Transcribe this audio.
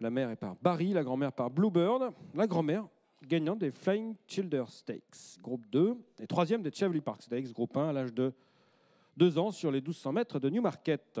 La mère est par Barry, la grand-mère par Bluebird. La grand-mère gagnante des Flying Childer Stakes, groupe 2. Et troisième des Cheveley Park Stakes, groupe 1, à l'âge de 2 ans sur les 1200 mètres de Newmarket.